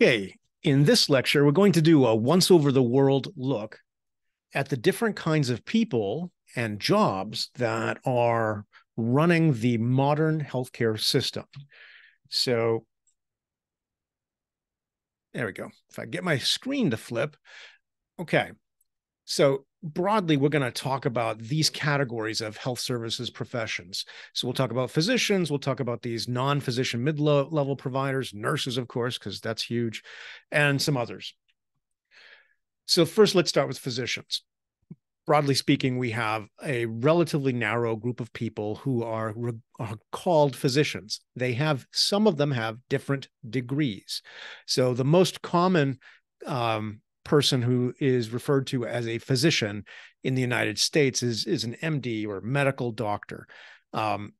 Okay, in this lecture, we're going to do a once over the world look at the different kinds of people and jobs that are running the modern healthcare system. So there we go. If I get my screen to flip, okay. So broadly, we're going to talk about these categories of health services professions. So we'll talk about physicians, we'll talk about these non-physician mid-level providers, nurses, of course, because that's huge, and some others. So first, let's start with physicians. Broadly speaking, we have a relatively narrow group of people who are, are called physicians. They have some of them have different degrees. So the most common um, person who is referred to as a physician in the United States is, is an MD or medical doctor. Um,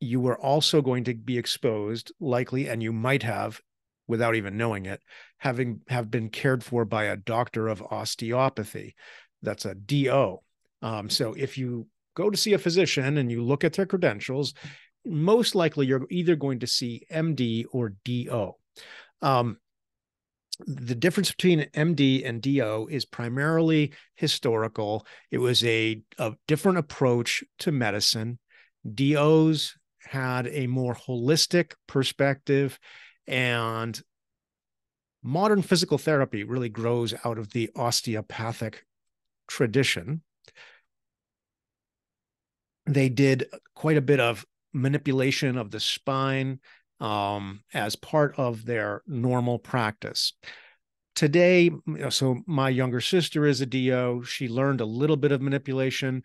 you were also going to be exposed, likely, and you might have, without even knowing it, having have been cared for by a doctor of osteopathy. That's a DO. Um, so if you go to see a physician and you look at their credentials, most likely you're either going to see MD or DO. Um, the difference between MD and DO is primarily historical. It was a, a different approach to medicine. DOs had a more holistic perspective, and modern physical therapy really grows out of the osteopathic tradition. They did quite a bit of manipulation of the spine um, as part of their normal practice. Today, so my younger sister is a DO. She learned a little bit of manipulation,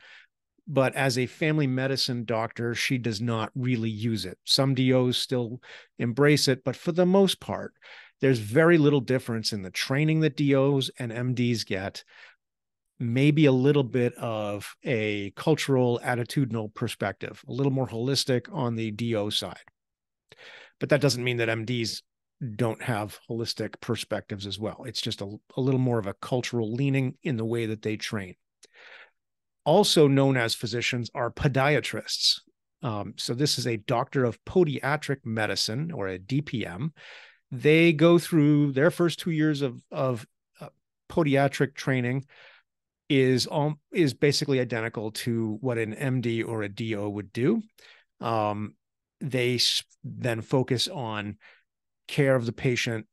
but as a family medicine doctor, she does not really use it. Some DOs still embrace it, but for the most part, there's very little difference in the training that DOs and MDs get. Maybe a little bit of a cultural, attitudinal perspective, a little more holistic on the DO side. But that doesn't mean that MDs don't have holistic perspectives as well. It's just a, a little more of a cultural leaning in the way that they train. Also known as physicians are podiatrists. Um, so this is a doctor of podiatric medicine or a DPM. They go through their first two years of of uh, podiatric training is um, is basically identical to what an MD or a DO would do. Um, they then focus on care of the patient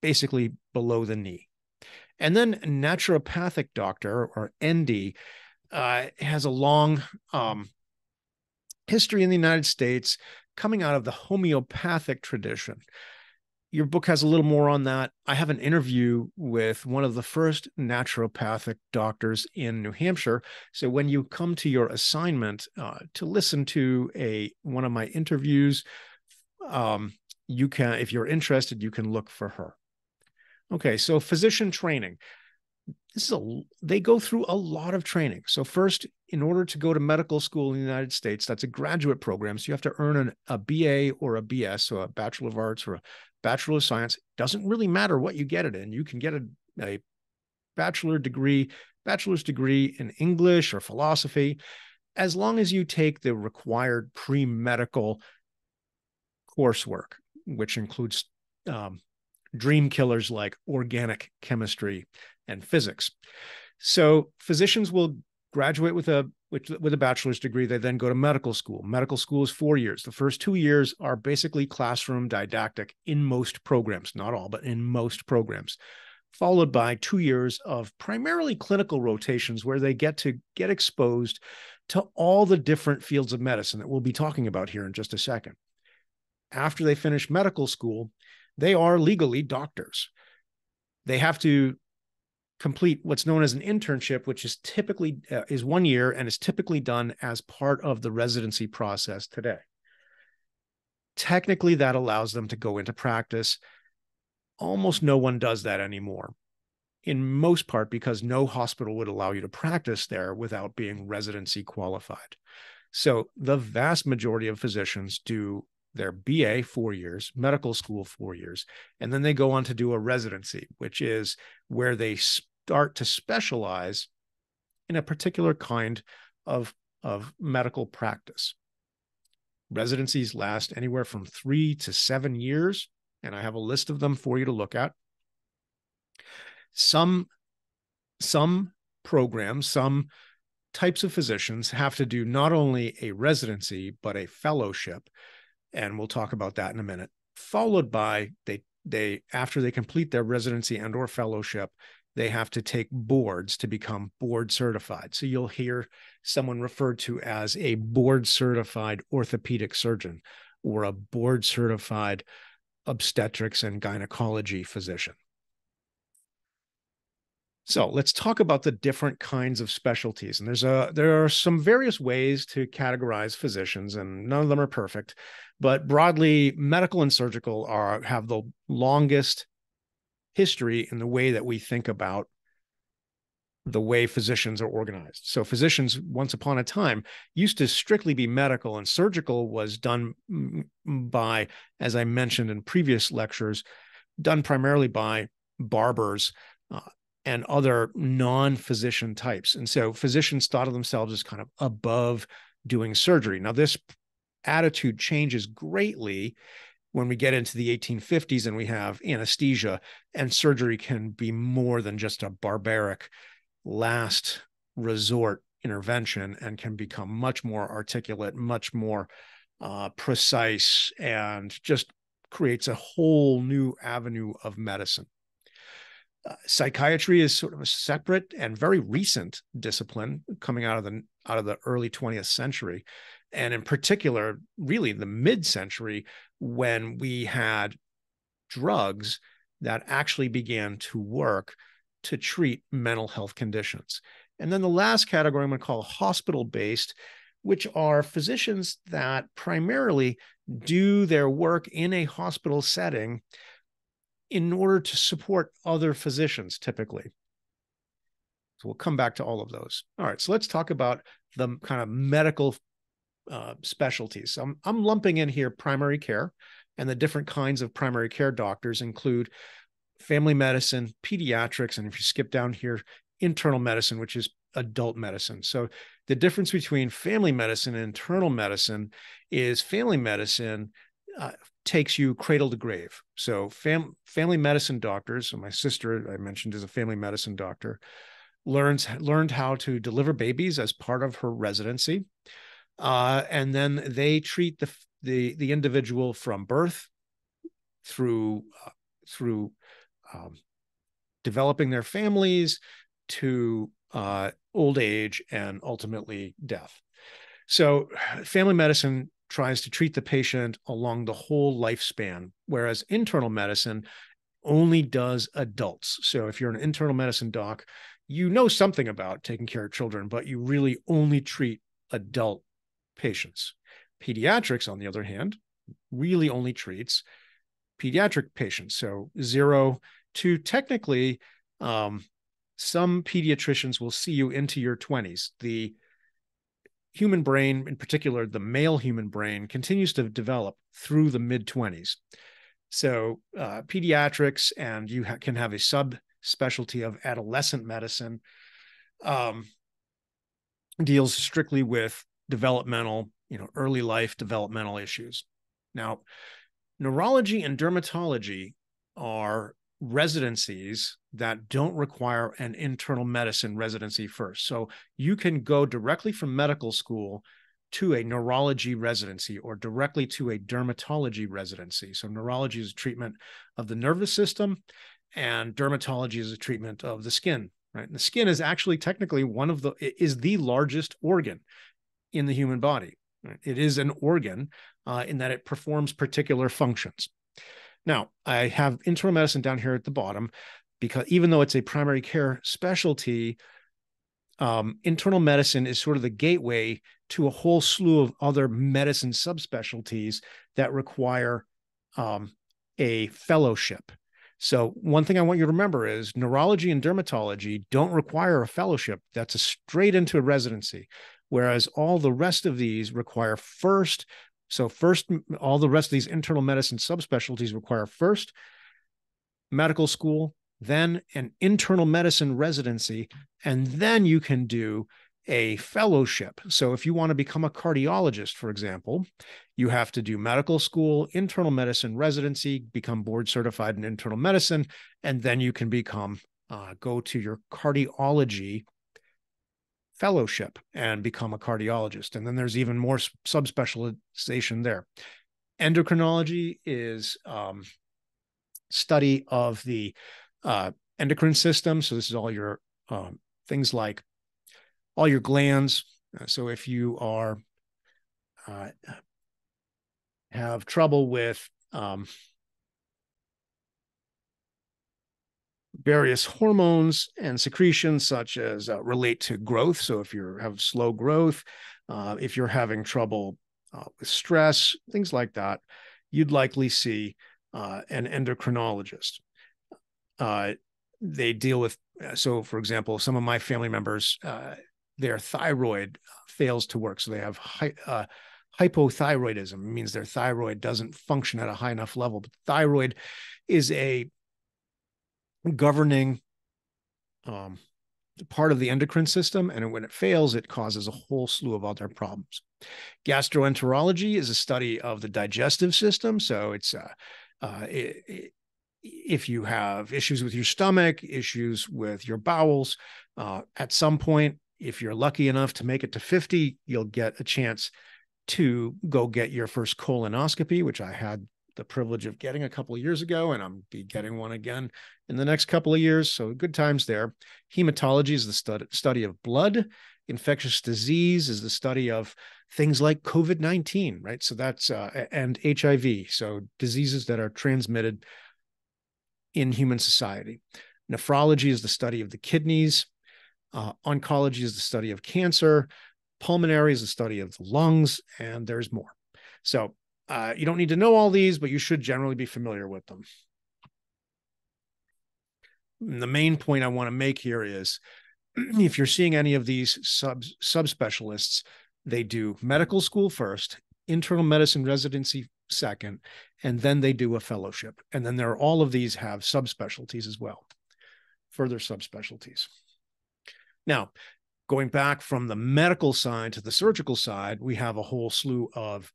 basically below the knee. And then naturopathic doctor or ND uh, has a long um, history in the United States coming out of the homeopathic tradition your book has a little more on that. I have an interview with one of the first naturopathic doctors in New Hampshire. So when you come to your assignment uh, to listen to a one of my interviews, um, you can, if you're interested, you can look for her. Okay, so physician training. This is a they go through a lot of training. So first, in order to go to medical school in the United States, that's a graduate program. So you have to earn an, a BA or a BS, so a Bachelor of Arts or a Bachelor of Science. Doesn't really matter what you get it in. You can get a, a bachelor degree, bachelor's degree in English or philosophy, as long as you take the required pre-medical coursework, which includes um, dream killers like organic chemistry and physics. So physicians will graduate with a with a bachelor's degree they then go to medical school. Medical school is four years. The first two years are basically classroom didactic in most programs not all but in most programs followed by two years of primarily clinical rotations where they get to get exposed to all the different fields of medicine that we'll be talking about here in just a second. After they finish medical school they are legally doctors. They have to complete what's known as an internship which is typically uh, is one year and is typically done as part of the residency process today. Technically that allows them to go into practice. Almost no one does that anymore in most part because no hospital would allow you to practice there without being residency qualified. So the vast majority of physicians do their BA four years, medical school four years, and then they go on to do a residency, which is where they start to specialize in a particular kind of, of medical practice. Residencies last anywhere from three to seven years and I have a list of them for you to look at. Some some programs, some types of physicians have to do not only a residency but a fellowship, and we'll talk about that in a minute. Followed by they they after they complete their residency and or fellowship, they have to take boards to become board certified. So you'll hear someone referred to as a board certified orthopedic surgeon or a board certified obstetrics and gynecology physician. So let's talk about the different kinds of specialties. And there's a there are some various ways to categorize physicians, and none of them are perfect. But broadly, medical and surgical are have the longest history in the way that we think about the way physicians are organized. So physicians once upon a time used to strictly be medical and surgical was done by as I mentioned in previous lectures done primarily by barbers uh, and other non-physician types. And so physicians thought of themselves as kind of above doing surgery. Now this attitude changes greatly when we get into the 1850s and we have anesthesia and surgery can be more than just a barbaric last resort intervention and can become much more articulate, much more uh, precise, and just creates a whole new avenue of medicine. Uh, psychiatry is sort of a separate and very recent discipline coming out of the out of the early 20th century and in particular really the mid-century when we had drugs that actually began to work to treat mental health conditions and then the last category i'm going to call hospital based which are physicians that primarily do their work in a hospital setting in order to support other physicians typically. So we'll come back to all of those. All right, so let's talk about the kind of medical uh, specialties. So I'm, I'm lumping in here primary care, and the different kinds of primary care doctors include family medicine, pediatrics, and if you skip down here, internal medicine, which is adult medicine. So the difference between family medicine and internal medicine is family medicine uh, takes you cradle to grave. So fam- family medicine doctors, so my sister I mentioned is a family medicine doctor, learns learned how to deliver babies as part of her residency, uh, and then they treat the the the individual from birth through uh, through um, developing their families to uh, old age and ultimately death. So, family medicine tries to treat the patient along the whole lifespan, whereas internal medicine only does adults. So if you're an internal medicine doc, you know something about taking care of children, but you really only treat adult patients. Pediatrics, on the other hand, really only treats pediatric patients. So zero to technically, um, some pediatricians will see you into your 20s. The human brain, in particular, the male human brain, continues to develop through the mid 20s. So, uh, pediatrics, and you ha- can have a subspecialty of adolescent medicine, um, deals strictly with developmental, you know, early life developmental issues. Now, neurology and dermatology are residencies that don't require an internal medicine residency first. So you can go directly from medical school to a neurology residency or directly to a dermatology residency. So neurology is a treatment of the nervous system and dermatology is a treatment of the skin, right? And the skin is actually technically one of the is the largest organ in the human body. It is an organ uh, in that it performs particular functions. Now, I have internal medicine down here at the bottom because even though it's a primary care specialty, um, internal medicine is sort of the gateway to a whole slew of other medicine subspecialties that require um, a fellowship. So, one thing I want you to remember is neurology and dermatology don't require a fellowship. That's a straight into a residency. Whereas all the rest of these require first so first, all the rest of these internal medicine subspecialties require first medical school, then an internal medicine residency, and then you can do a fellowship. So if you want to become a cardiologist, for example, you have to do medical school, internal medicine residency, become board certified in internal medicine, and then you can become uh, go to your cardiology fellowship and become a cardiologist. And then there's even more subspecialization there. Endocrinology is um, study of the uh, endocrine system. So this is all your um, things like all your glands. Uh, so if you are uh, have trouble with um, various hormones and secretions, such as uh, relate to growth. So if you have slow growth, uh, if you're having trouble uh, with stress, things like that, you'd likely see uh, an endocrinologist. they deal with so, for example, some of my family members their thyroid fails to work. So they have hy- uh, hypothyroidism, means their thyroid doesn't function at a high enough level. But thyroid is a governing um, part of the endocrine system. And when it fails, it causes a whole slew of other problems. Gastroenterology is a study of the digestive system. So it's uh, uh, it, it, if you have issues with your stomach, issues with your bowels, uh, at some point if you're lucky enough to make it to 50, you'll get a chance to go get your first colonoscopy, which I had the privilege of getting a couple of years ago, and I'm be getting one again in the next couple of years. So good times there. Hematology is the stud- study of blood. Infectious disease is the study of things like COVID 19, right? So that's, uh, and HIV. So diseases that are transmitted in human society. Nephrology is the study of the kidneys. Uh, oncology is the study of cancer. Pulmonary is the study of the lungs, and there's more. So uh, you don't need to know all these, but you should generally be familiar with them. And the main point I want to make here is if you're seeing any of these sub subspecialists, they do medical school first, internal medicine residency second, and then they do a fellowship. And then there are all of these have subspecialties as well, further subspecialties. Now, going back from the medical side to the surgical side, we have a whole slew of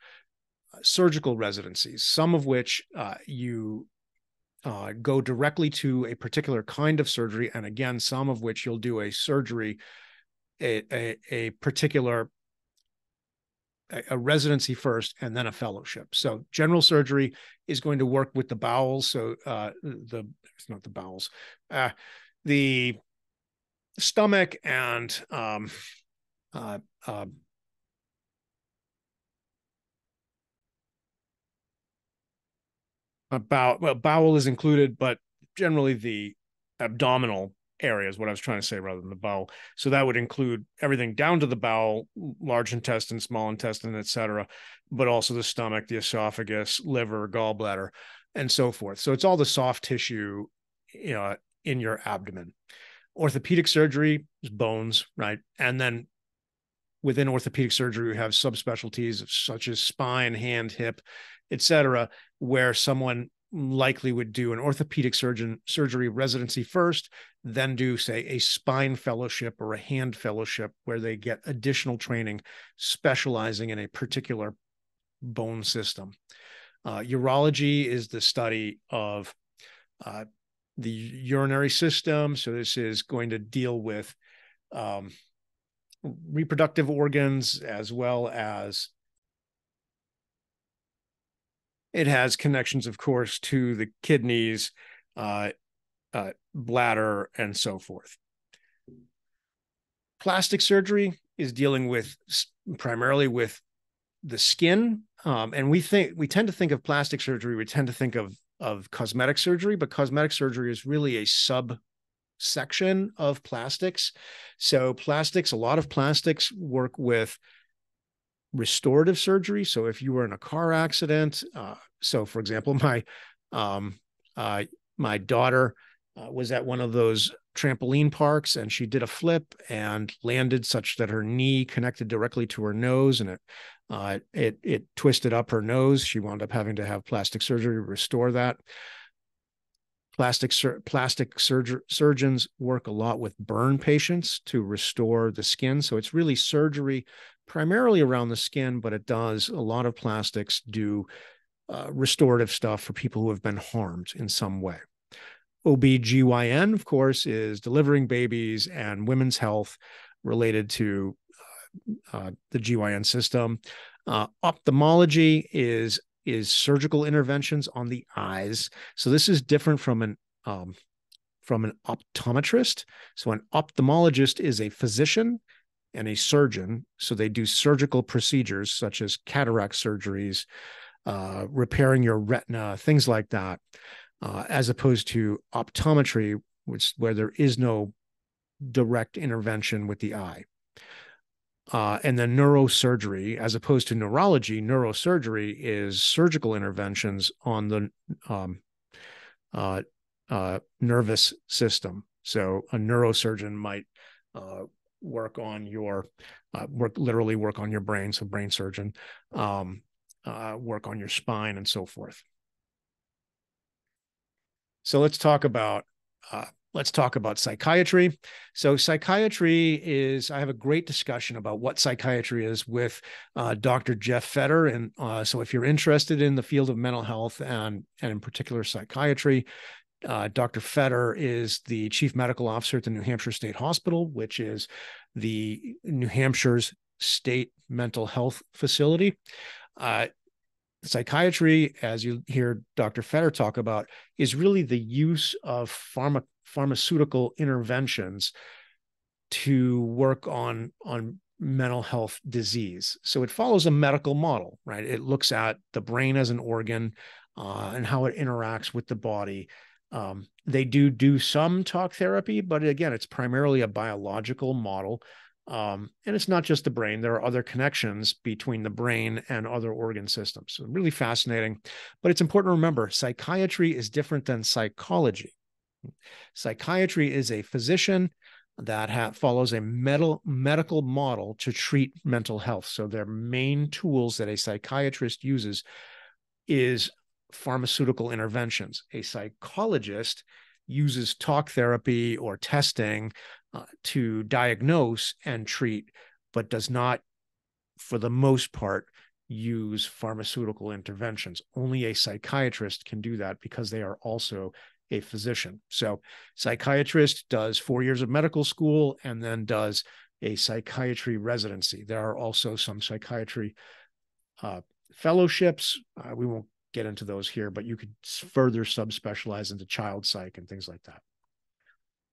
surgical residencies, some of which uh, you uh, go directly to a particular kind of surgery, and again, some of which you'll do a surgery, a, a, a particular a residency first and then a fellowship. So general surgery is going to work with the bowels. So uh, the it's not the bowels, uh, the stomach and um, uh, about well bowel is included but generally the abdominal area is what i was trying to say rather than the bowel so that would include everything down to the bowel large intestine small intestine etc but also the stomach the esophagus liver gallbladder and so forth so it's all the soft tissue you know in your abdomen orthopedic surgery is bones, right? And then within orthopedic surgery, we have subspecialties such as spine, hand, hip, etc., where someone likely would do an orthopedic surgeon surgery residency first, then do say a spine fellowship or a hand fellowship where they get additional training specializing in a particular bone system. Uh, urology is the study of uh, the urinary system. So this is going to deal with um, reproductive organs as well as it has connections, of course, to the kidneys, uh, uh, bladder, and so forth. Plastic surgery is dealing with primarily with the skin, um, and we think we tend to think of plastic surgery. We tend to think of of cosmetic surgery, but cosmetic surgery is really a sub section of plastics. So plastics, a lot of plastics work with restorative surgery. So if you were in a car accident, uh, so for example, my um, uh, my daughter uh, was at one of those trampoline parks and she did a flip and landed such that her knee connected directly to her nose and it uh, it it twisted up her nose. She wound up having to have plastic surgery to restore that. Plastic sur- plastic surg- surgeons work a lot with burn patients to restore the skin. So it's really surgery primarily around the skin, but it does a lot of plastics do uh, restorative stuff for people who have been harmed in some way. OBGYN, of course, is delivering babies and women's health related to uh, uh, the GYN system. Uh, ophthalmology is is surgical interventions on the eyes. So this is different from an um, from an optometrist. So an ophthalmologist is a physician and a surgeon. So they do surgical procedures such as cataract surgeries, uh, repairing your retina, things like that, uh, as opposed to optometry, which where there is no direct intervention with the eye. Uh, and then neurosurgery, as opposed to neurology, neurosurgery is surgical interventions on the um, uh, uh, nervous system. So a neurosurgeon might uh, work on your uh, work literally work on your brain, so brain surgeon, um, uh, work on your spine and so forth. So let's talk about let's talk about psychiatry. So, psychiatry is, I have a great discussion about what psychiatry is with uh, Dr. Jeff Fetter. And uh, so, if you're interested in the field of mental health and, and in particular psychiatry, uh, Dr. Fetter is the chief medical officer at the New Hampshire State Hospital, which is the New Hampshire's state mental health facility. Uh, psychiatry, as you hear Dr. Fetter talk about, is really the use of pharma, pharmaceutical interventions to work on on mental health disease. So it follows a medical model, right? It looks at the brain as an organ uh, and how it interacts with the body. Um, they do do some talk therapy, but again, it's primarily a biological model. Um, and it's not just the brain, there are other connections between the brain and other organ systems. So really fascinating. But it's important to remember psychiatry is different than psychology. Psychiatry is a physician that ha- follows a med- medical model to treat mental health. So their main tools that a psychiatrist uses is pharmaceutical interventions. A psychologist uses talk therapy or testing uh, to diagnose and treat, but does not, for the most part, use pharmaceutical interventions. Only a psychiatrist can do that because they are also a physician. So, psychiatrist does four years of medical school and then does a psychiatry residency. There are also some psychiatry uh, fellowships. Uh, we won't get into those here, but you could further subspecialize into child psych and things like that.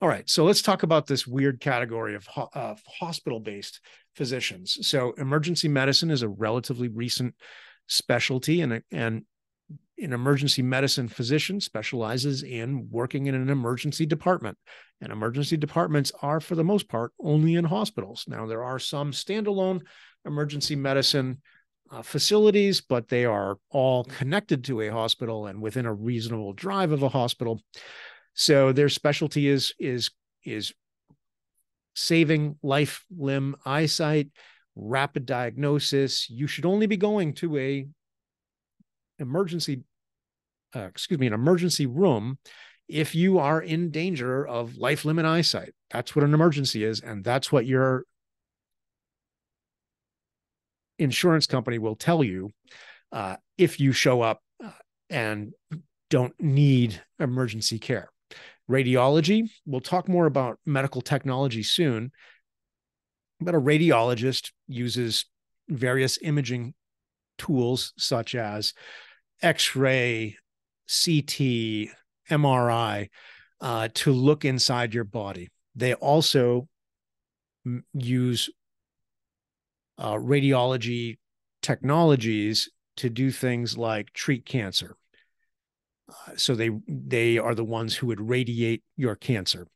All right, so let's talk about this weird category of, ho- of hospital based physicians. So, emergency medicine is a relatively recent specialty, and, and an emergency medicine physician specializes in working in an emergency department. And emergency departments are, for the most part, only in hospitals. Now, there are some standalone emergency medicine uh, facilities, but they are all connected to a hospital and within a reasonable drive of a hospital. So their specialty is is is saving life, limb, eyesight, rapid diagnosis. You should only be going to a emergency, uh, excuse me, an emergency room if you are in danger of life, limb, and eyesight. That's what an emergency is, and that's what your insurance company will tell you uh, if you show up uh, and don't need emergency care. Radiology, we'll talk more about medical technology soon, but a radiologist uses various imaging tools such as X-ray, CT, MRI uh, to look inside your body. They also use uh, radiology technologies to do things like treat cancer. Uh, so they they are the ones who would radiate your cancer.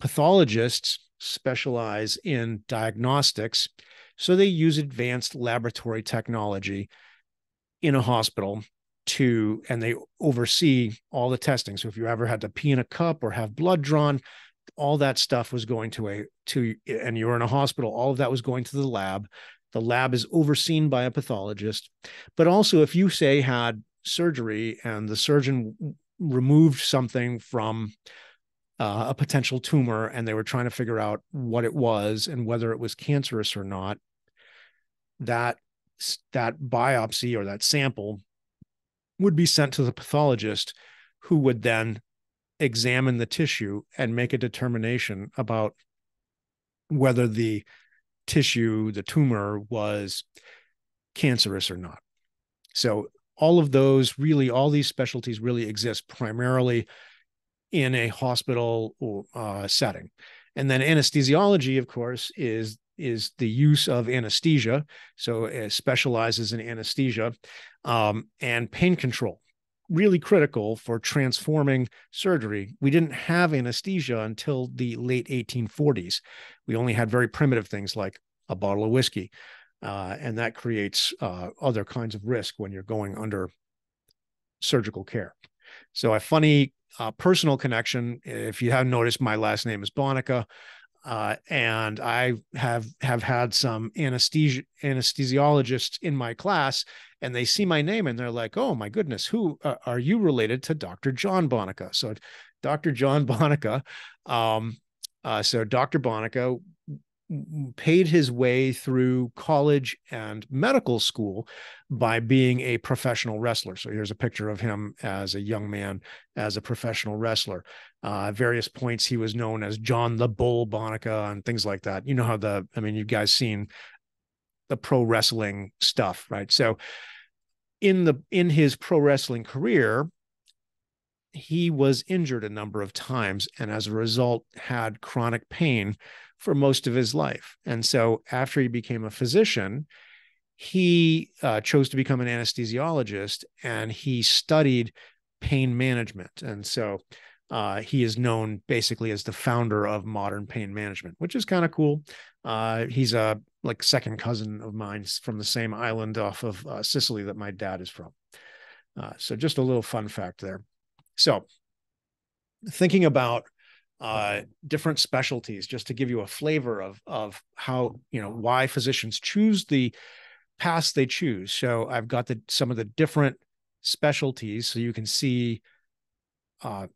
Pathologists specialize in diagnostics, so they use advanced laboratory technology in a hospital to and they oversee all the testing so if you ever had to pee in a cup or have blood drawn all that stuff was going to a to and you were in a hospital all of that was going to the lab the lab is overseen by a pathologist. But also if you say had surgery and the surgeon removed something from uh, a potential tumor and they were trying to figure out what it was and whether it was cancerous or not that that biopsy or that sample would be sent to the pathologist who would then examine the tissue and make a determination about whether the tissue the tumor was cancerous or not so all of those really all these specialties really exist primarily in a hospital uh, setting. And then anesthesiology, of course, is is the use of anesthesia. So it specializes in anesthesia um, and pain control. Really critical for transforming surgery. We didn't have anesthesia until the late 1840s. We only had very primitive things like a bottle of whiskey, uh, and that creates uh, other kinds of risk when you're going under surgical care. So a funny uh, personal connection. If you haven't noticed, my last name is Bonica. Uh, and I have have had some anesthesia anesthesiologists in my class, and they see my name and they're like, "Oh my goodness, who uh, are you related to Dr. John Bonica?" So, Dr. John Bonica. Um, uh, so Dr. Bonica paid his way through college and medical school by being a professional wrestler. So here's a picture of him as a young man, as a professional wrestler. Uh, various points, he was known as John the Bull Bonica and things like that. You know how the, I mean, you guys seen the pro wrestling stuff, right? So in the in his pro wrestling career, he was injured a number of times and as a result had chronic pain for most of his life. And so after he became a physician, he uh, chose to become an anesthesiologist and he studied pain management. And so uh, he is known basically as the founder of modern pain management, which is kind of cool. Uh, he's a like second cousin of mine from the same island off of uh, Sicily that my dad is from. Uh, so just a little fun fact there. So thinking about uh, different specialties just to give you a flavor of of how you know why physicians choose the paths they choose. So i've got the some of the different specialties so you can see uh,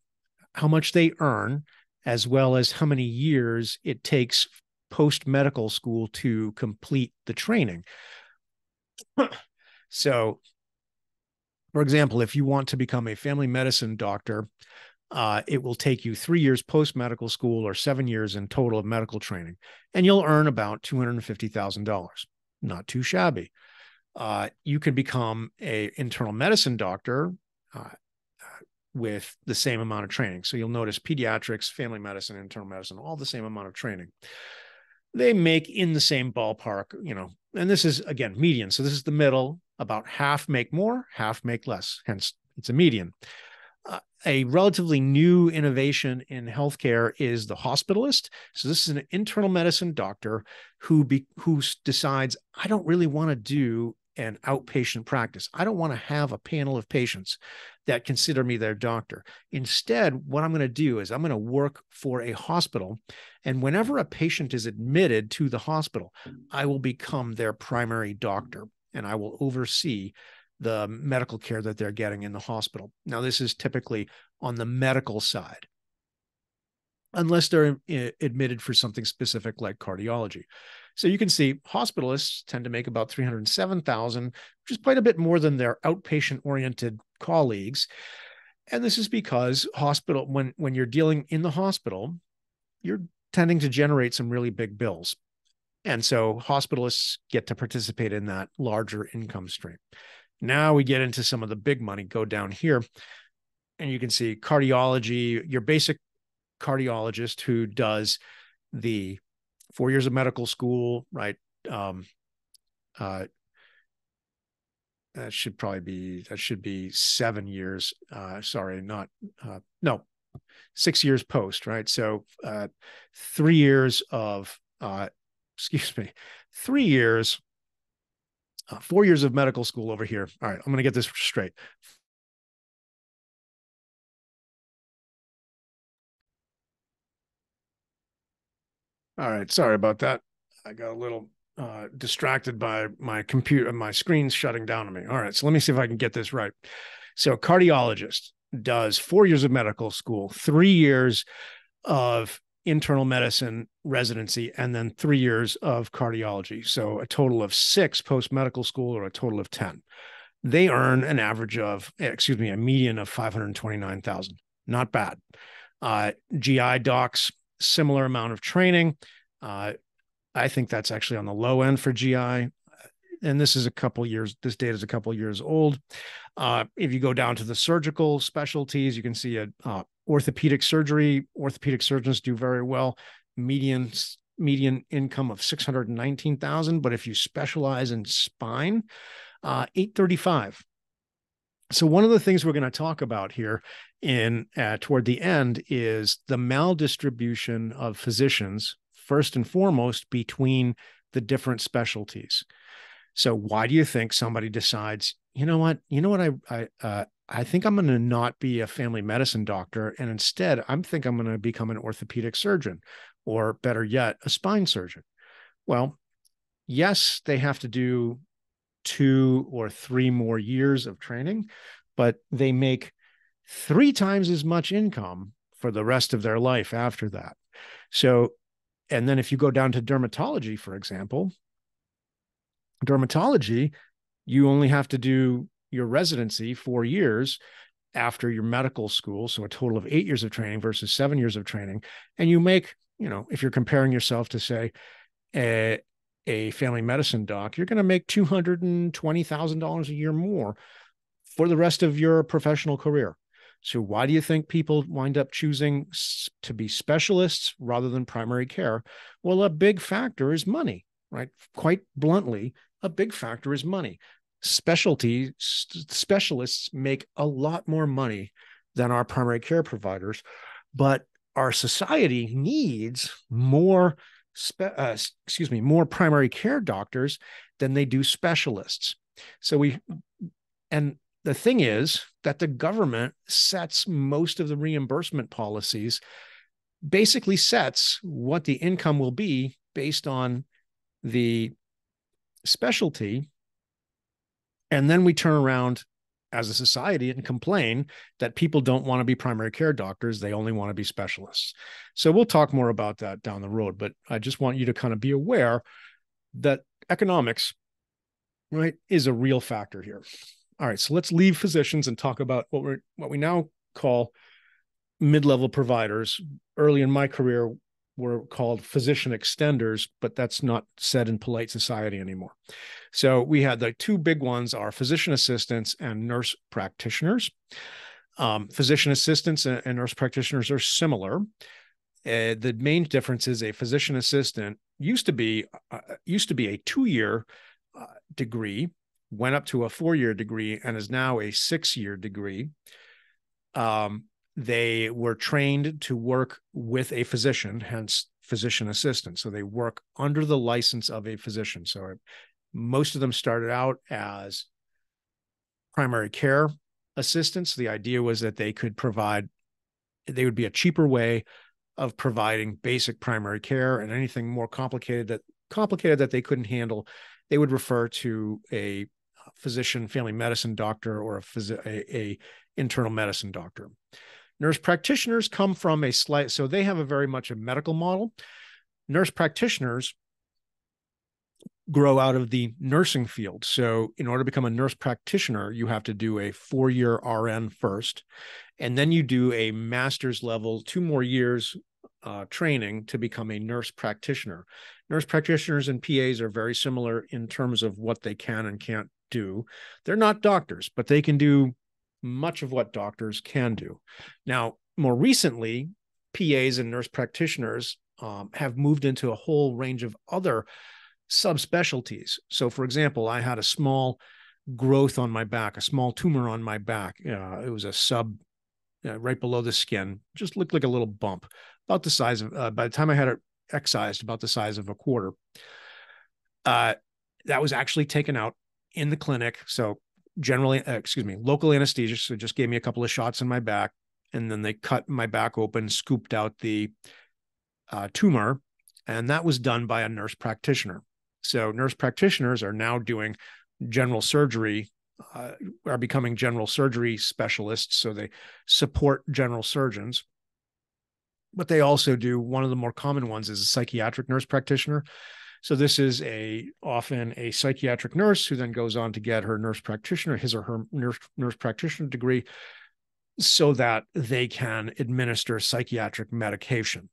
how much they earn as well as how many years it takes post medical school to complete the training. So for example if you want to become a family medicine doctor uh, it will take you three years post medical school or seven years in total of medical training, and you'll earn about two hundred and fifty thousand dollars. Not too shabby. Uh, you can become a internal medicine doctor uh, with the same amount of training. So you'll notice pediatrics, family medicine, internal medicine, all the same amount of training. They make in the same ballpark, you know, and this is again median. So this is the middle. About half make more, half make less. Hence, it's a median Uh, a relatively new innovation in healthcare is the hospitalist. So this is an internal medicine doctor who be, who decides I don't really want to do an outpatient practice. I don't want to have a panel of patients that consider me their doctor. Instead, what I'm going to do is I'm going to work for a hospital. And whenever a patient is admitted to the hospital, I will become their primary doctor and I will oversee the medical care that they're getting in the hospital. Now, this is typically on the medical side, unless they're eh, admitted for something specific like cardiology. So you can see hospitalists tend to make about 307,000, which is quite a bit more than their outpatient oriented colleagues. And this is because hospital when when you're dealing in the hospital, you're tending to generate some really big bills. And so hospitalists get to participate in that larger income stream. Now we get into some of the big money, go down here, and you can see cardiology, your basic cardiologist who does the four years of medical school, right? Um, uh, that should probably be that should be seven years. Uh, sorry, not uh, no, six years post, right? So uh, three years of uh, excuse me, three years uh, four years of medical school over here. All right, I'm going to get this straight. All right, sorry about that. I got a little uh, distracted by my computer, my screen's shutting down on me. All right, so let me see if I can get this right. So, cardiologist, does four years of medical school, three years of internal medicine residency, and then three years of cardiology. So a total of six post medical school or a total of 10. They earn an average of, excuse me, a median of 529,000. Not bad. Uh, GI docs, similar amount of training. Uh, I think that's actually on the low end for GI. And this is a couple years, this data is a couple years old. Uh, if you go down to the surgical specialties, you can see a uh, orthopedic surgery. Orthopedic surgeons do very well. Median median income of 619,000. But if you specialize in spine, uh, 835. So one of the things we're going to talk about here in uh, toward the end is the maldistribution of physicians first and foremost between the different specialties. So why do you think somebody decides, you know what, you know what, I I uh, I think I'm going to not be a family medicine doctor, and instead I'm think I'm going to become an orthopedic surgeon, or better yet, a spine surgeon. Well, yes, they have to do two or three more years of training, but they make three times as much income for the rest of their life after that. So, and then if you go down to dermatology, for example, dermatology, you only have to do your residency four years after your medical school. So a total of eight years of training versus seven years of training. And you make, you know, if you're comparing yourself to, say, a, a family medicine doc, you're going to make $220,000 a year more for the rest of your professional career. So, why do you think people wind up choosing to be specialists rather than primary care? Well, a big factor is money, right? Quite bluntly, a big factor is money. Specialty specialists make a lot more money than our primary care providers, but our society needs more spe- uh, excuse me more primary care doctors than they do specialists. So we and the thing is that the government sets most of the reimbursement policies basically sets what the income will be based on the specialty and then we turn around as a society and complain that people don't want to be primary care doctors they only want to be specialists. So we'll talk more about that down the road but i just want you to kind of be aware that economics right is a real factor here. All right so let's leave physicians and talk about what we're what we now call mid-level providers. Early in my career were called physician extenders, but that's not said in polite society anymore. So we had the two big ones are physician assistants and nurse practitioners. Um, physician assistants and, and, nurse practitioners are similar. Uh, the main difference is a physician assistant used to be uh, used to be a two year uh, degree, went up to a four year degree, and is now a six year degree. Um, they were trained to work with a physician, hence physician assistant. So they work under the license of a physician. So most of them started out as primary care assistants. The idea was that they could provide, they would be a cheaper way of providing basic primary care and anything more complicated that complicated that they couldn't handle, they would refer to a physician, family medicine doctor, or a, phys- a, a internal medicine doctor. Nurse practitioners come from a slight, so they have a very much a medical model. Nurse practitioners grow out of the nursing field. So, in order to become a nurse practitioner, you have to do a four year RN first, and then you do a master's level, two more years uh, training to become a nurse practitioner. Nurse practitioners and PAs are very similar in terms of what they can and can't do. They're not doctors, but they can do much of what doctors can do. Now, more recently, PAs and nurse practitioners um, have moved into a whole range of other subspecialties. So, for example, I had a small growth on my back, a small tumor on my back. Uh, it was a sub uh, right below the skin, just looked like a little bump, about the size of, uh, by the time I had it excised, about the size of a quarter. Uh, that was actually taken out in the clinic. So generally, uh, excuse me, local anesthesia. So just gave me a couple of shots in my back, and then they cut my back open, scooped out the uh, tumor, and that was done by a nurse practitioner. So nurse practitioners are now doing general surgery uh, are becoming general surgery specialists, so they support general surgeons. But they also do one of the more common ones is a psychiatric nurse practitioner. So this is a often a psychiatric nurse who then goes on to get her nurse practitioner, his or her nurse, nurse practitioner degree, so that they can administer psychiatric medication.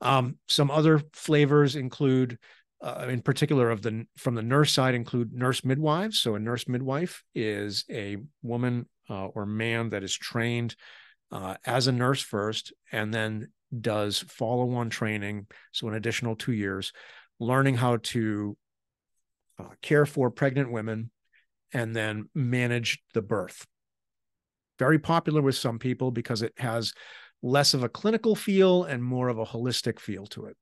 Um, some other flavors include, uh, in particular, of the from the nurse side, include nurse midwives. So a nurse midwife is a woman uh, or man that is trained uh, as a nurse first, and then does follow-on training, so an additional two years, learning how to uh, care for pregnant women and then manage the birth. Very popular with some people because it has less of a clinical feel and more of a holistic feel to it.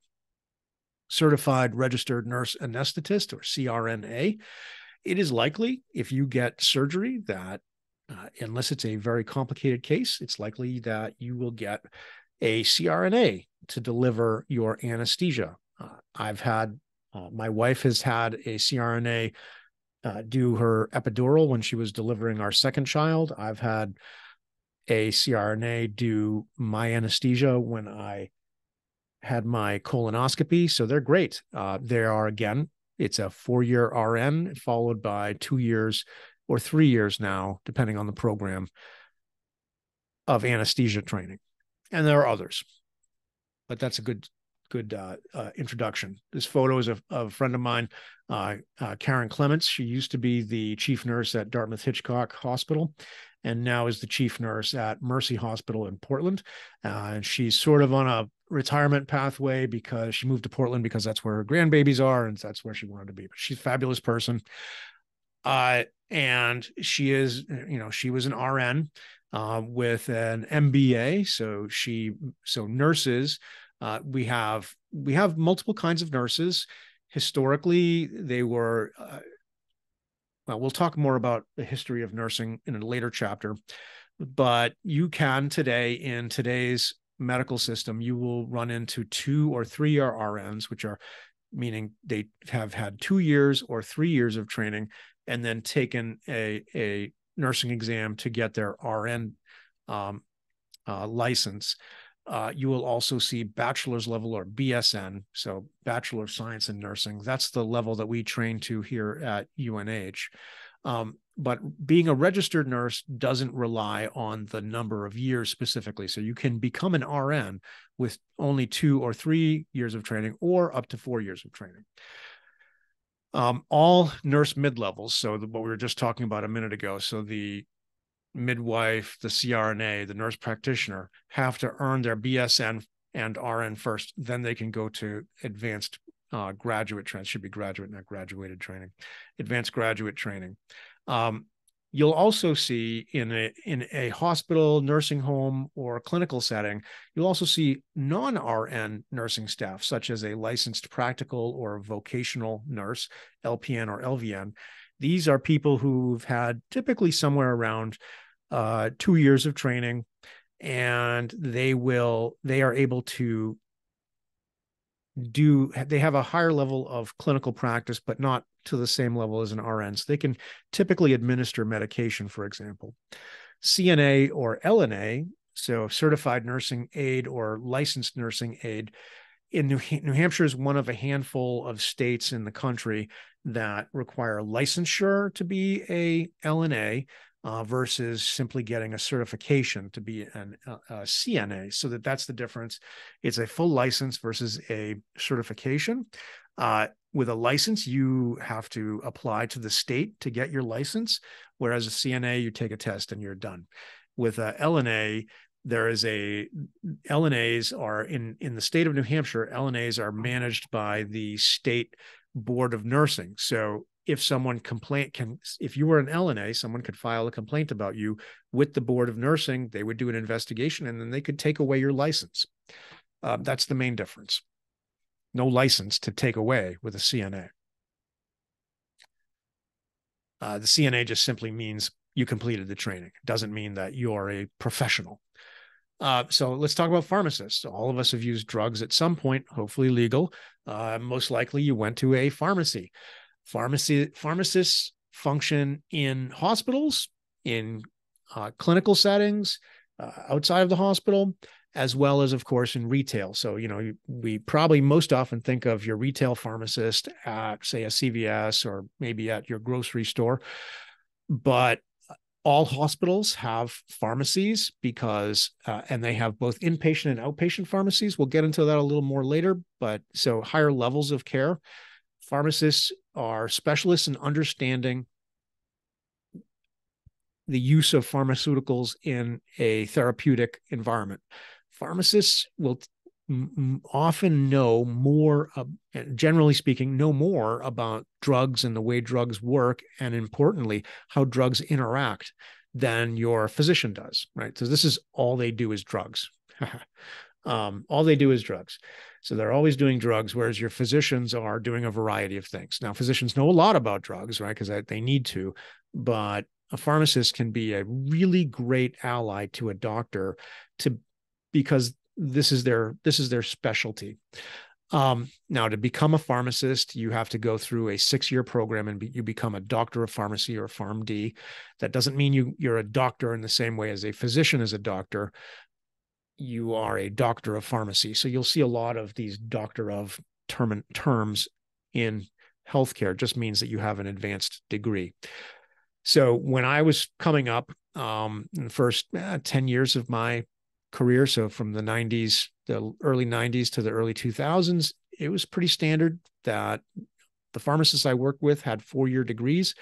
Certified registered nurse anesthetist or CRNA. It is likely if you get surgery that, uh, unless it's a very complicated case, it's likely that you will get a CRNA to deliver your anesthesia. Uh, I've had, uh, my wife has had a CRNA uh, do her epidural when she was delivering our second child. I've had a CRNA do my anesthesia when I had my colonoscopy. So they're great. Uh, they are, again, it's a four year RN followed by two years or three years now, depending on the program of anesthesia training. And there are others, but that's a good good uh, uh, introduction. This photo is of, of a friend of mine, uh, uh, Karen Clements. She used to be the chief nurse at Dartmouth Hitchcock Hospital, and now is the chief nurse at Mercy Hospital in Portland. Uh, and she's sort of on a retirement pathway because she moved to Portland because that's where her grandbabies are and that's where she wanted to be. But she's a fabulous person. Uh, and she is, you know, she was an RN with an MBA. So she, so nurses, uh, we have we have multiple kinds of nurses. Historically, they were uh, well, we'll talk more about the history of nursing in a later chapter, but you can today in today's medical system, you will run into two or three year RNs, which are meaning they have had two years or three years of training and then taken a, a nursing exam to get their RN um, uh, license. Uh, you will also see bachelor's level or BSN, so Bachelor of Science in Nursing. That's the level that we train to here at UNH. Um, but being a registered nurse doesn't rely on the number of years specifically. So you can become an RN with only two or three years of training or up to four years of training. Um, all nurse mid levels. So the, what we were just talking about a minute ago. So the midwife, the CRNA, the nurse practitioner have to earn their BSN and RN first. Then they can go to advanced uh, graduate training. Should be graduate, not graduated training. Advanced graduate training. Um, you'll also see in a in a hospital, nursing home, or clinical setting, you'll also see non-RN nursing staff, such as a licensed practical or vocational nurse, LPN or LVN. These are people who've had typically somewhere around uh, two years of training, and they will they are able to do they have a higher level of clinical practice, but not to the same level as an RN. So they can typically administer medication, for example. CNA or LNA, so certified nursing aide or licensed nursing aide, in New, New Hampshire is one of a handful of states in the country that require licensure to be a LNA uh, versus simply getting a certification to be an, a, a CNA. So that that's the difference. It's a full license versus a certification. Uh, with a license, you have to apply to the state to get your license, whereas a CNA, you take a test and you're done. With a LNA, there is a LNAs are in in the state of New Hampshire. LNAs are managed by the state board of nursing. So if someone complaint can if you were an LNA, someone could file a complaint about you with the board of nursing. They would do an investigation and then they could take away your license. Uh, that's the main difference. No license to take away with a CNA. Uh, the CNA just simply means you completed the training. It doesn't mean that you're a professional. Uh, so let's talk about pharmacists. All of us have used drugs at some point, hopefully legal. Uh, most likely, you went to a pharmacy. Pharmacy pharmacists function in hospitals, in uh, clinical settings, uh, outside of the hospital, as well as, of course, in retail. So, you know, we probably most often think of your retail pharmacist at, say, a CVS or maybe at your grocery store. But all hospitals have pharmacies because, uh, and they have both inpatient and outpatient pharmacies. We'll get into that a little more later. But so higher levels of care, pharmacists are specialists in understanding the use of pharmaceuticals in a therapeutic environment. Pharmacists will often know more, uh, generally speaking, know more about drugs and the way drugs work, and importantly, how drugs interact than your physician does, right? So this is all they do is drugs. um, all they do is drugs. So they're always doing drugs, whereas your physicians are doing a variety of things. Now, physicians know a lot about drugs, right? Because they need to, but a pharmacist can be a really great ally to a doctor to because this is their this is their specialty. Um, now, to become a pharmacist, you have to go through a six-year program and be, you become a doctor of pharmacy or PharmD. That doesn't mean you you're a doctor in the same way as a physician is a doctor. You are a doctor of pharmacy. So you'll see a lot of these doctor of term, terms in healthcare. It just means that you have an advanced degree. So when I was coming up, um, in the first uh, 10 years of my career. So from the 90s, the early 90s to the early 2000s, it was pretty standard that the pharmacists I worked with had four year degrees.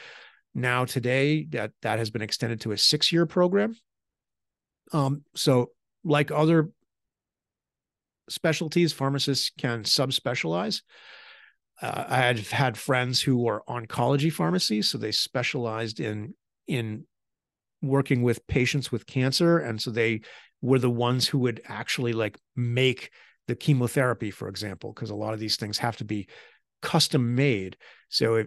Now today, that that has been extended to a six year program. Um, so like other specialties, pharmacists can subspecialize. Uh, I had had friends who were oncology pharmacies, so they specialized in in working with patients with cancer, and so they were the ones who would actually like make the chemotherapy, for example, because a lot of these things have to be custom made. So if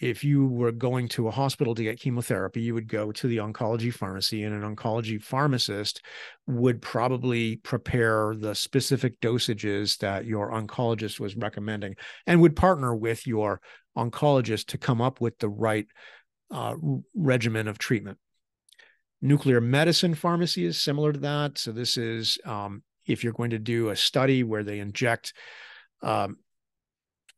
if you were going to a hospital to get chemotherapy, you would go to the oncology pharmacy, and an oncology pharmacist would probably prepare the specific dosages that your oncologist was recommending, and would partner with your oncologist to come up with the right uh, regimen of treatment. Nuclear medicine pharmacy is similar to that. So this is um, if you're going to do a study where they inject um,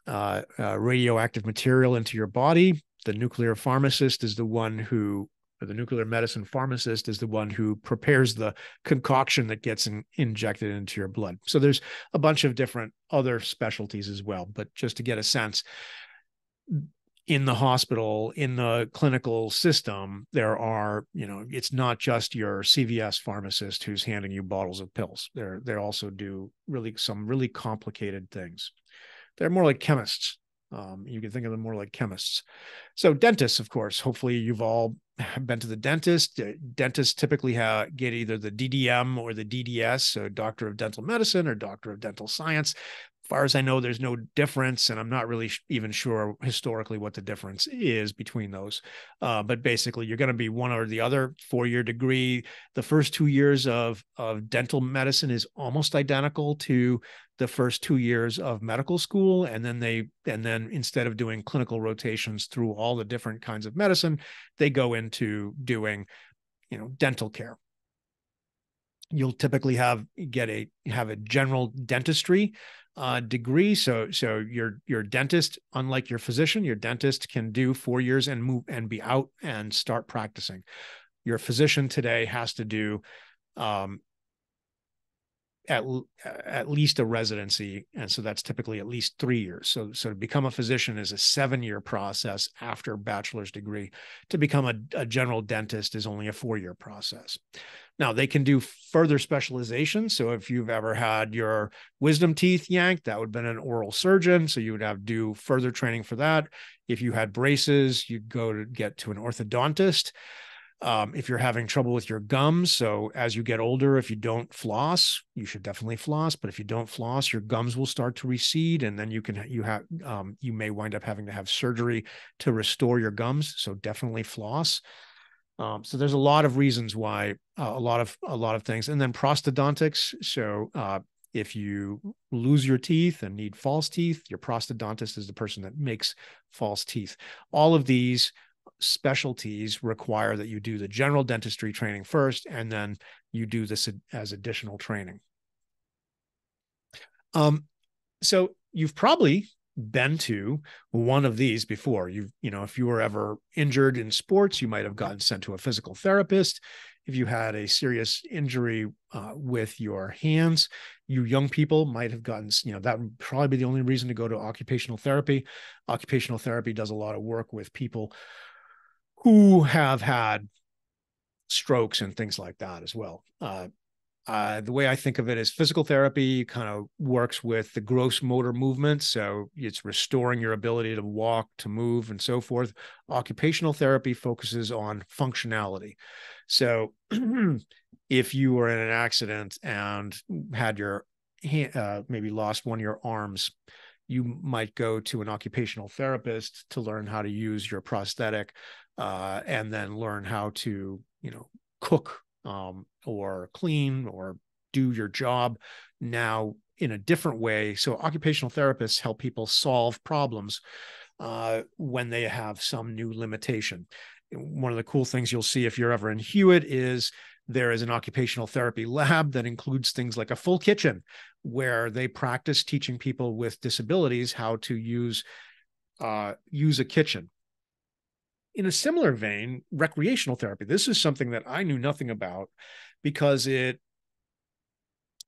uh, uh, radioactive material into your body, the nuclear pharmacist is the one who, the nuclear medicine pharmacist is the one who prepares the concoction that gets in, injected into your blood. So there's a bunch of different other specialties as well. But just to get a sense, in the hospital in the clinical system there are you know it's not just your cvs pharmacist who's handing you bottles of pills. They're they also do really some really complicated things. They're more like chemists. Um, you can think of them more like chemists. So dentists of course hopefully you've all been to the dentist. Dentists typically have, get either the ddm or the dds so doctor of dental medicine or doctor of dental science far as I know, there's no difference, and I'm not really sh- even sure historically what the difference is between those. Uh, but basically, you're going to be one or the other. Four year degree. The first two years of of dental medicine is almost identical to the first two years of medical school, and then they and then instead of doing clinical rotations through all the different kinds of medicine, they go into doing, you know, dental care you'll typically have get a have a general dentistry uh, degree. So so your your dentist, unlike your physician, your dentist can do four years and move and be out and start practicing. Your physician today has to do um, at at least a residency, and so that's typically at least three years. So so to become a physician is a seven year process after bachelor's degree. To become a, a general dentist is only a four year process. Now they can do further specialization. So if you've ever had your wisdom teeth yanked, that would have been an oral surgeon. So you would have do further training for that. If you had braces, you'd go to get to an orthodontist. Um, if you're having trouble with your gums, so as you get older, if you don't floss, you should definitely floss. But if you don't floss, your gums will start to recede, and then you can you have um, you may wind up having to have surgery to restore your gums. So definitely floss. Um, so there's a lot of reasons why uh, a lot of a lot of things, and then prosthodontics. So uh, if you lose your teeth and need false teeth, your prosthodontist is the person that makes false teeth. All of these specialties require that you do the general dentistry training first, and then you do this as additional training. Um, so you've probably been to one of these before. You you know, if you were ever injured in sports, you might have gotten sent to a physical therapist. If you had a serious injury uh, with your hands, you young people might have gotten, you know, that would probably be the only reason to go to occupational therapy. Occupational therapy does a lot of work with people who have had strokes and things like that as well. Uh, uh, the way I think of it is physical therapy kind of works with the gross motor movements. So it's restoring your ability to walk, to move, and so forth. Occupational therapy focuses on functionality. So if you were in an accident and had your uh, maybe lost one of your arms, you might go to an occupational therapist to learn how to use your prosthetic uh, and then learn how to, you know, cook um, or clean or do your job now in a different way. So occupational therapists help people solve problems uh, when they have some new limitation. One of the cool things you'll see if you're ever in Hewitt is there is an occupational therapy lab that includes things like a full kitchen where they practice teaching people with disabilities how to use uh, use a kitchen in a similar vein, recreational therapy. This is something that I knew nothing about because it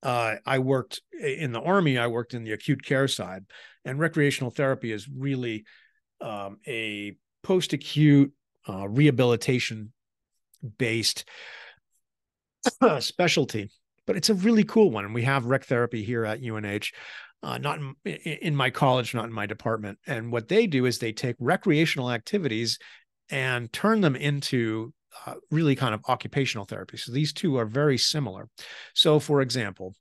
uh, I worked in the army. I worked in the acute care side, and recreational therapy is really um, a post-acute uh, rehabilitation based specialty. But it's a really cool one, and we have rec therapy here at UNH. Uh, not in, in my college, not in my department. And what they do is they take recreational activities and turn them into uh, really kind of occupational therapy. So these two are very similar. So, for example,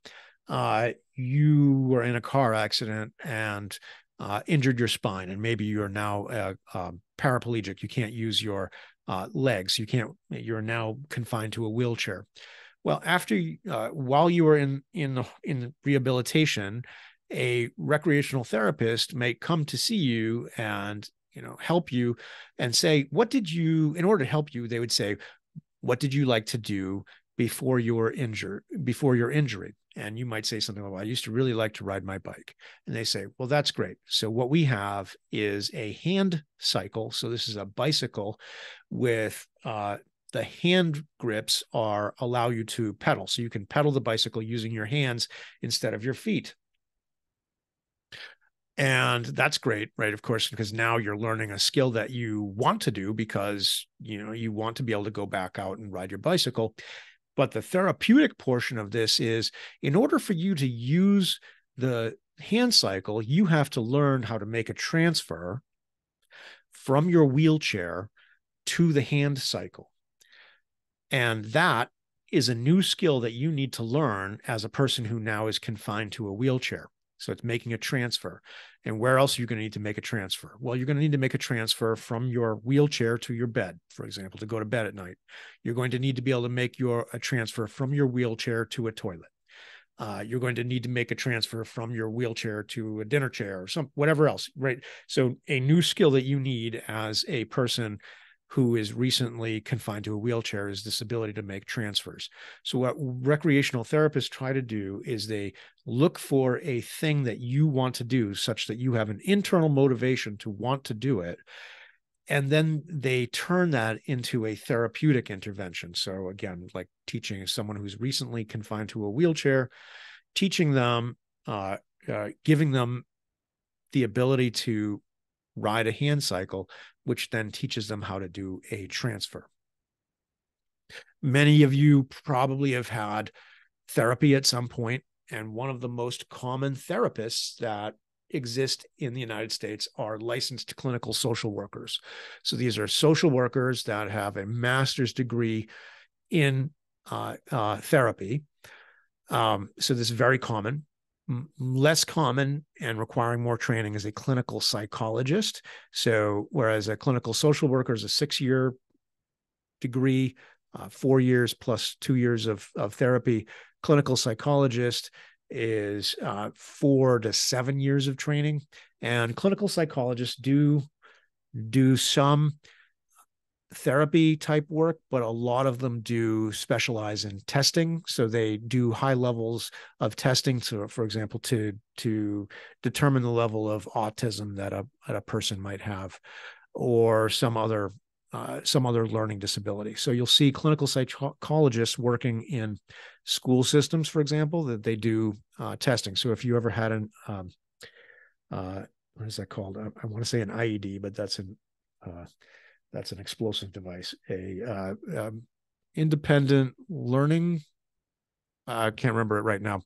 uh, you were in a car accident and uh, injured your spine, and maybe you're now uh, um, paraplegic. You can't use your uh, legs. You can't. You're now confined to a wheelchair. Well, after uh, while you were in in in rehabilitation, a recreational therapist may come to see you and you know help you and say what did you in order to help you they would say what did you like to do before your injury before your injury? And you might say something like well, i used to really like to ride my bike. And they say well that's great. So what we have is a hand cycle. So this is a bicycle with uh, the hand grips are allow you to pedal. So you can pedal the bicycle using your hands instead of your feet and that's great right of course because now you're learning a skill that you want to do because you know you want to be able to go back out and ride your bicycle. But the therapeutic portion of this is in order for you to use the hand cycle you have to learn how to make a transfer from your wheelchair to the hand cycle. And that is a new skill that you need to learn as a person who now is confined to a wheelchair so it's making a transfer. And where else are you going to need to make a transfer? Well, you're going to need to make a transfer from your wheelchair to your bed, for example, to go to bed at night. You're going to need to be able to make your a transfer from your wheelchair to a toilet. Uh, you're going to need to make a transfer from your wheelchair to a dinner chair or some whatever else, right? So a new skill that you need as a person who is recently confined to a wheelchair is this ability to make transfers. So, what recreational therapists try to do is they look for a thing that you want to do, such that you have an internal motivation to want to do it. And then they turn that into a therapeutic intervention. So, again, like teaching someone who's recently confined to a wheelchair, teaching them, uh, uh, giving them the ability to ride a hand cycle, which then teaches them how to do a transfer. Many of you probably have had therapy at some point, and one of the most common therapists that exist in the United States are licensed clinical social workers. So these are social workers that have a master's degree in uh, uh, therapy. Um, so this is very common less common and requiring more training is a clinical psychologist. So, whereas a clinical social worker is a six year degree, uh, four years plus two years of, of therapy, clinical psychologist is uh, four to seven years of training. And clinical psychologists do do some therapy type work, but a lot of them do specialize in testing. So they do high levels of testing. So, for example, to to determine the level of autism that a that a person might have, or some other uh, some other learning disability. So you'll see clinical psychologists working in school systems, for example, that they do uh, testing. So if you ever had an um, uh, what is that called? I, I, want to say an IED, but that's an uh, that's an explosive device. A uh, um, independent learning. I can't remember it right now.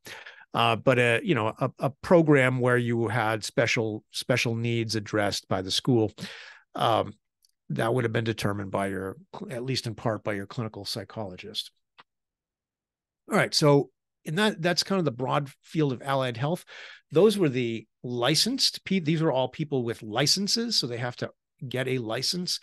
Uh, but a you know a, a, program where you had special special needs addressed by the school um, that would have been determined by your at least in part by your clinical psychologist all right so in that that's kind of the broad field of allied health those were the licensed these were all people with licenses so they have to get a license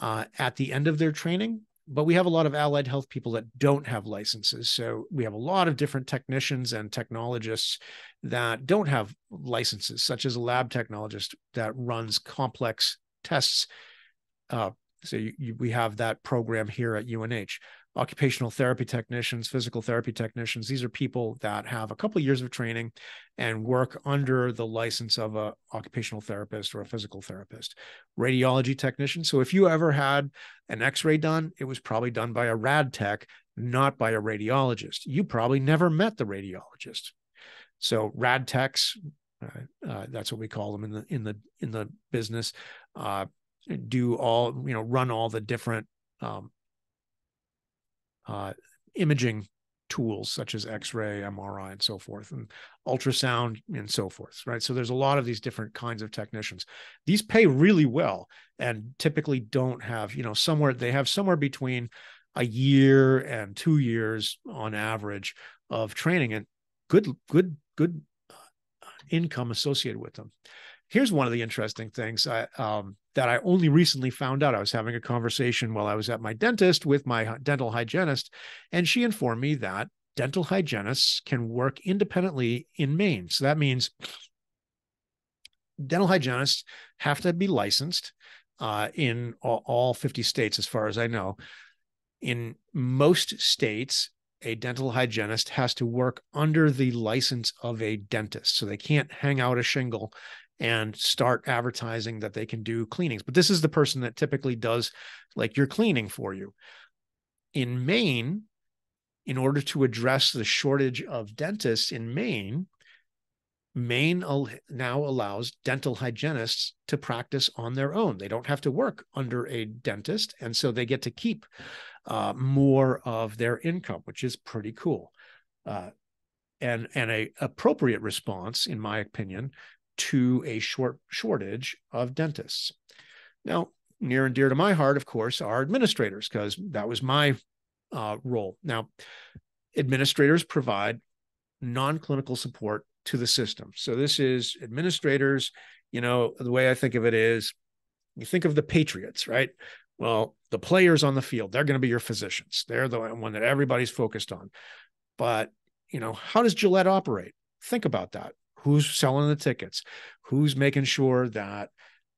uh, at the end of their training. But we have a lot of allied health people that don't have licenses. So we have a lot of different technicians and technologists that don't have licenses, such as a lab technologist that runs complex tests. Uh, so you, you, we have that program here at UNH occupational therapy technicians, physical therapy technicians. These are people that have a couple of years of training and work under the license of a occupational therapist or a physical therapist. Radiology technician. So if you ever had an X-ray done, it was probably done by a rad tech, not by a radiologist. You probably never met the radiologist. So rad techs, uh, uh, that's what we call them in the in the in the business. Uh, do all you know run all the different um, uh, imaging tools such as x-ray mri and so forth and ultrasound and so forth right? So there's a lot of these different kinds of technicians. These pay really well and typically don't have you know somewhere they have somewhere between a year and two years on average of training and good good good uh, income associated with them here's one of the interesting things I, um, that I only recently found out. I was having a conversation while I was at my dentist with my dental hygienist, and she informed me that dental hygienists can work independently in Maine. So that means dental hygienists have to be licensed uh, in all, all 50 states, as far as I know. In most states, a dental hygienist has to work under the license of a dentist. So they can't hang out a shingle and start advertising that they can do cleanings. But this is the person that typically does like your cleaning for you. In Maine, in order to address the shortage of dentists in Maine, Maine now allows dental hygienists to practice on their own. They don't have to work under a dentist, and so they get to keep uh, more of their income, which is pretty cool. Uh, and and a appropriate response, in my opinion, to a short shortage of dentists. Now, near and dear to my heart, of course, are administrators, because that was my uh, role. Now, administrators provide non clinical support to the system. So, this is administrators, you know, the way I think of it is you think of the Patriots, right? Well, the players on the field, they're going to be your physicians. They're the one that everybody's focused on. But, you know, how does Gillette operate? Think about that who's selling the tickets, who's making sure that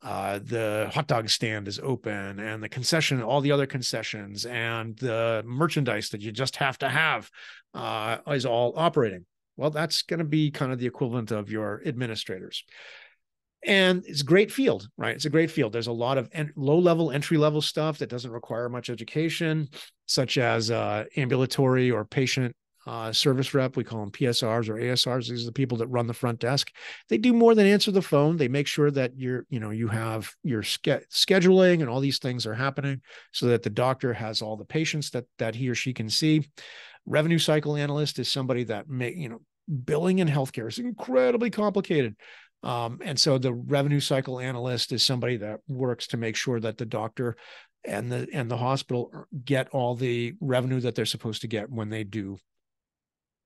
uh, the hot dog stand is open and the concession, all the other concessions and the merchandise that you just have to have uh, is all operating. Well, that's going to be kind of the equivalent of your administrators. And it's a great field, right? It's a great field. There's a lot of en- low level, entry level stuff that doesn't require much education, such as uh, ambulatory or patient uh, service rep. We call them PSRs or ASRs. These are the people that run the front desk. They do more than answer the phone. They make sure that you're, you know, you have your ske- scheduling and all these things are happening so that the doctor has all the patients that that he or she can see. Revenue cycle analyst is somebody that may, you know, billing in healthcare is incredibly complicated. Um, and so the revenue cycle analyst is somebody that works to make sure that the doctor and the and the hospital get all the revenue that they're supposed to get when they do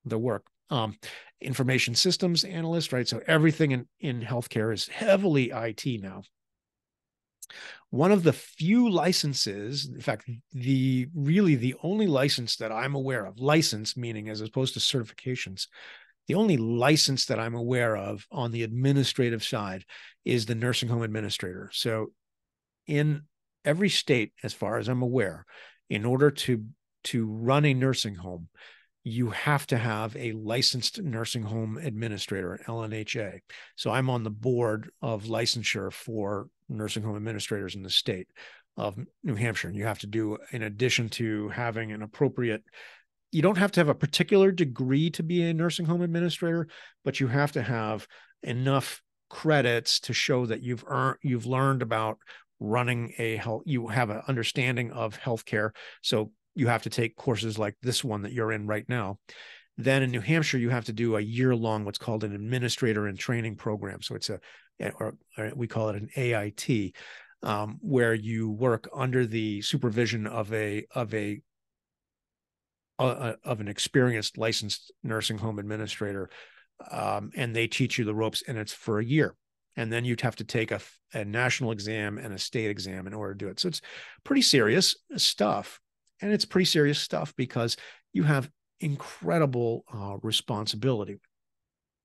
the work. Um, information systems analyst, right? So everything in, in healthcare is heavily IT now. One of the few licenses, in fact, the really the only license that I'm aware of, license meaning as opposed to certifications, the only license that I'm aware of on the administrative side is the nursing home administrator. So in every state, as far as I'm aware, in order to to run a nursing home, you have to have a licensed nursing home administrator, LNHA. So I'm on the board of licensure for nursing home administrators in the state of New Hampshire. And you have to do, in addition to having an appropriate, you don't have to have a particular degree to be a nursing home administrator, but you have to have enough credits to show that you've earned, you've learned about running a health, you have an understanding of healthcare. So you have to take courses like this one that you're in right now. Then in New Hampshire, you have to do a year long what's called an administrator and training program. So it's a, or, we call it an AIT, um, where you work under the supervision of a of a uh, of an experienced licensed nursing home administrator, um, and they teach you the ropes, and it's for a year, and then you'd have to take a, a national exam and a state exam in order to do it. So it's pretty serious stuff and it's pretty serious stuff because you have incredible uh, responsibility.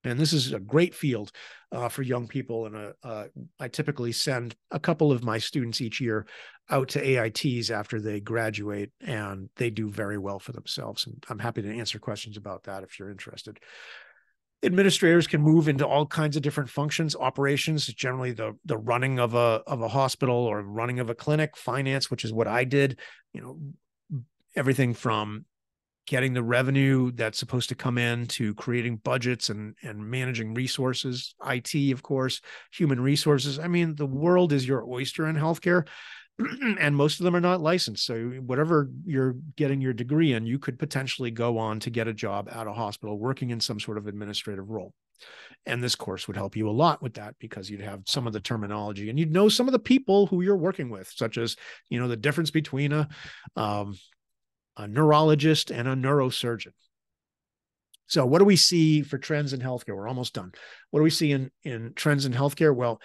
And this is a great field uh, for young people. And uh, uh I typically send a couple of my students each year out to AITs after they graduate, and they do very well for themselves. And I'm happy to answer questions about that if you're interested. Administrators can move into all kinds of different functions, operations, generally the the running of a of a hospital or running of a clinic, finance, which is what I did. You know, everything from getting the revenue that's supposed to come in to creating budgets and and managing resources IT of course human resources. I mean the world is your oyster in healthcare and most of them are not licensed. So whatever you're getting your degree in you could potentially go on to get a job at a hospital working in some sort of administrative role. And this course would help you a lot with that because you'd have some of the terminology and you'd know some of the people who you're working with such as you know the difference between a um, a neurologist, and a neurosurgeon. So, what do we see for trends in healthcare? We're almost done. What do we see in, in trends in healthcare? Well,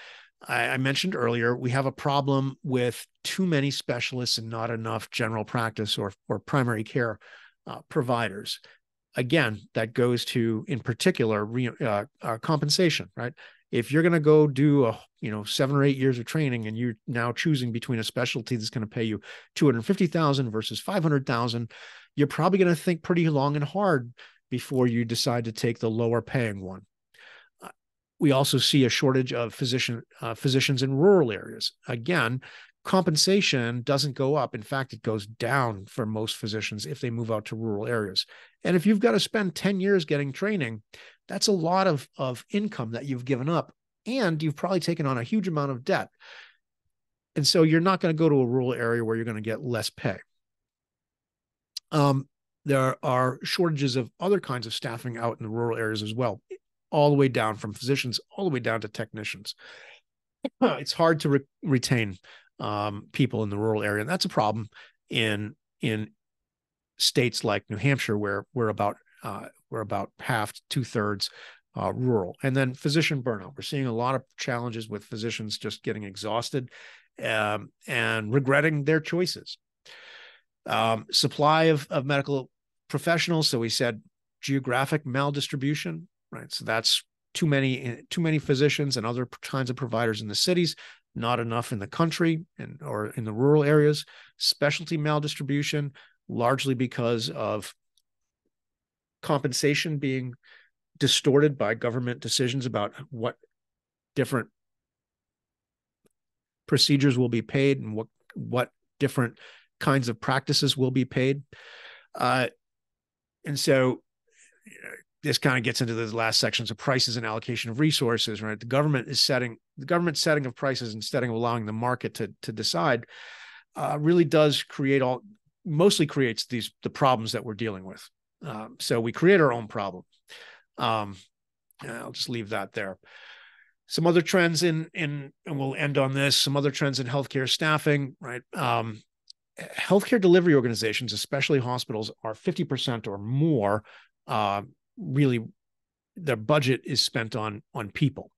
I, I mentioned earlier, we have a problem with too many specialists and not enough general practice or, or primary care uh, providers. Again, that goes to, in particular, re, uh, uh, compensation, right? If you're going to go do a you know seven or eight years of training and you're now choosing between a specialty that's going to pay you 250000 versus 500000 you're probably going to think pretty long and hard before you decide to take the lower paying one. Uh, we also see a shortage of physician uh, physicians in rural areas. Again compensation doesn't go up. In fact it goes down for most physicians if they move out to rural areas. And if you've got to spend 10 years getting training that's a lot of, of income that you've given up. And you've probably taken on a huge amount of debt. And so you're not going to go to a rural area where you're going to get less pay. Um, there are shortages of other kinds of staffing out in the rural areas as well, all the way down from physicians all the way down to technicians. It's hard to re- retain um, people in the rural area, and that's a problem in in states like New Hampshire, where we're about uh, we're about half, two thirds uh, rural. And then physician burnout. We're seeing a lot of challenges with physicians just getting exhausted um, and regretting their choices. Um, supply of, of medical professionals. So we said geographic maldistribution, right? So that's too many too many physicians and other kinds of providers in the cities, not enough in the country and or in the rural areas. Specialty maldistribution, largely because of compensation being distorted by government decisions about what different procedures will be paid and what what different kinds of practices will be paid. Uh, and so this kind of gets into the last sections of prices and allocation of resources right? The government is setting the government setting of prices instead of allowing the market to to decide uh, really does create all mostly creates these the problems that we're dealing with um, so we create our own problem. Um, I'll just leave that there. Some other trends in in and we'll end on this. Some other trends in healthcare staffing, right? Um, healthcare delivery organizations, especially hospitals, are fifty percent or more. Uh, really, their budget is spent on on people.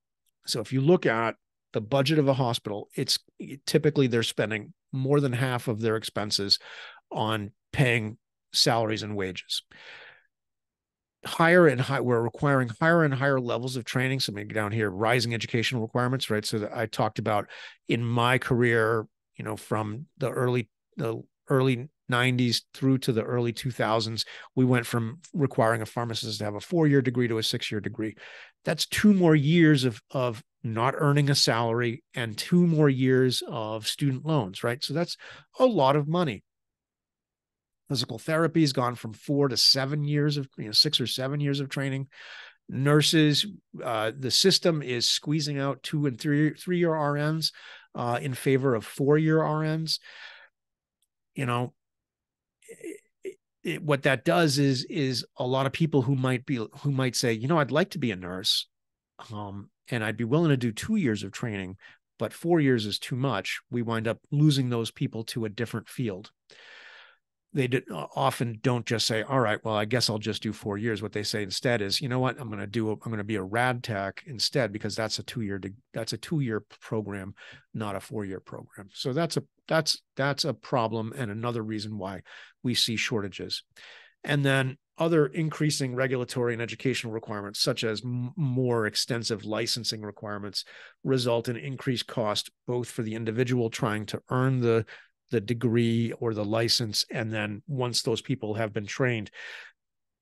So if you look at the budget of a hospital, it's typically they're spending more than half of their expenses on paying salaries and wages. Higher and high, we're requiring higher and higher levels of training. So maybe down here, rising educational requirements, right? So I talked about in my career, you know, from the early the early 90s through to the early 2000s, we went from requiring a pharmacist to have a four-year degree to a six-year degree. That's two more years of of not earning a salary and two more years of student loans, right? So that's a lot of money. Physical therapy has gone from four to seven years of, you know, six or seven years of training. Nurses, uh, the system is squeezing out two and three three year RNs uh, in favor of four year RNs. You know, it, it, what that does is is a lot of people who might be who might say, you know, I'd like to be a nurse, um, and I'd be willing to do two years of training, but four years is too much. We wind up losing those people to a different field they did, uh, often don't just say, "All right, well, I guess I'll just do four years." What they say instead is, "You know what? I'm going to do. I'm going to be a rad tech instead because that's a two year. That's a two year program, not a four year program." So that's a that's that's a problem and another reason why we see shortages. And then other increasing regulatory and educational requirements, such as m- more extensive licensing requirements, result in increased cost both for the individual trying to earn the the degree or the license. And then once those people have been trained,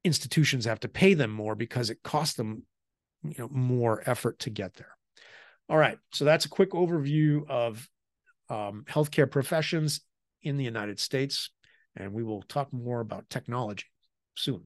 institutions have to pay them more because it costs them you know more effort to get there. All right, so that's a quick overview of um, healthcare professions in the United States, and we will talk more about technology soon.